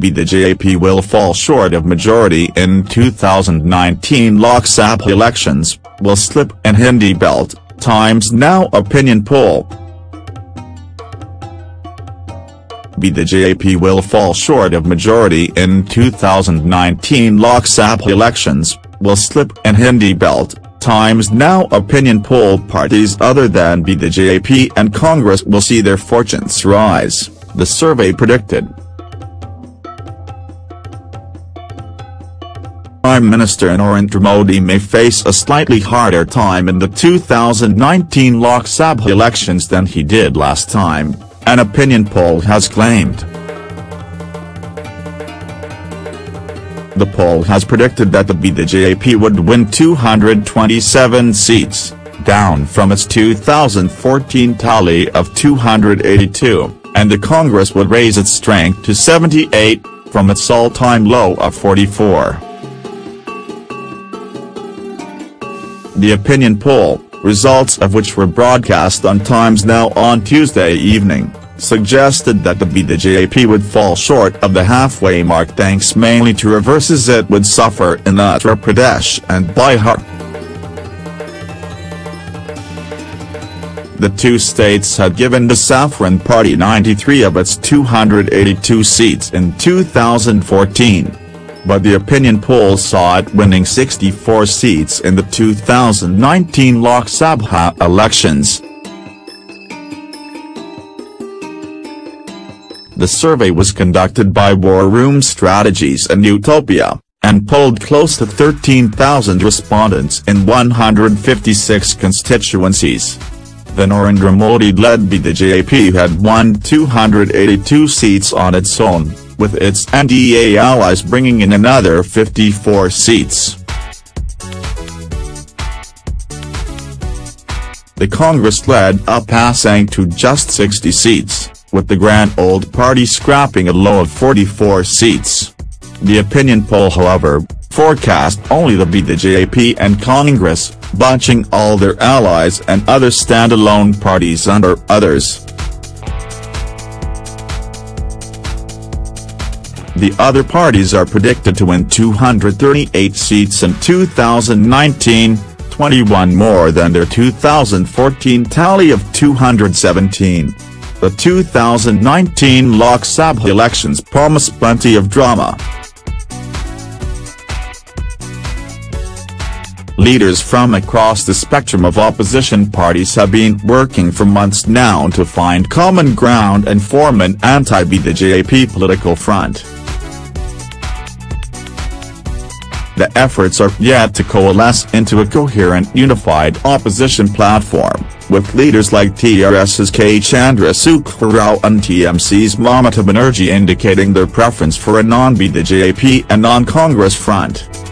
BJP will fall short of majority in 2019 Lok Sabha elections, will slip in Hindi belt, Times Now opinion poll. BJP will fall short of majority in 2019 Lok Sabha elections, will slip in Hindi belt, Times Now opinion poll parties other than BJP and Congress will see their fortunes rise, the survey predicted. Prime Minister Narendra Modi may face a slightly harder time in the 2019 Lok Sabha elections than he did last time, an opinion poll has claimed. The poll has predicted that the BJP would win 227 seats, down from its 2014 tally of 282, and the Congress would raise its strength to 78, from its all-time low of 44. The opinion poll, results of which were broadcast on Times Now on Tuesday evening, suggested that the BJP would fall short of the halfway mark thanks mainly to reverses it would suffer in Uttar Pradesh and Bihar. The two states had given the Saffron Party 93 of its 282 seats in 2014 but the opinion poll saw it winning 64 seats in the 2019 Lok Sabha elections. The survey was conducted by War Room Strategies and Utopia, and polled close to 13,000 respondents in 156 constituencies. The Narendra Modi-led BJP had won 282 seats on its own with its NDA allies bringing in another 54 seats. The Congress led up passing to just 60 seats, with the Grand Old Party scrapping a low of 44 seats. The opinion poll however, forecast only the BJP and Congress, bunching all their allies and other standalone parties under others. The other parties are predicted to win 238 seats in 2019, 21 more than their 2014 tally of 217. The 2019 Lok Sabha elections promise plenty of drama. Leaders from across the spectrum of opposition parties have been working for months now to find common ground and form an anti-BJP political front. the efforts are yet to coalesce into a coherent unified opposition platform, with leaders like TRS's K. Chandrasekhar Rao and TMC's Mamata Banerjee indicating their preference for a non-BJP and non-Congress front.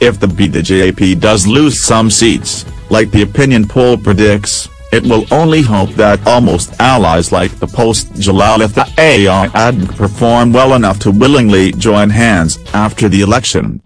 If the BJP does lose some seats, like the opinion poll predicts, it will only hope that almost allies like the post-Jayalalitha AIADMK perform well enough to willingly join hands after the election.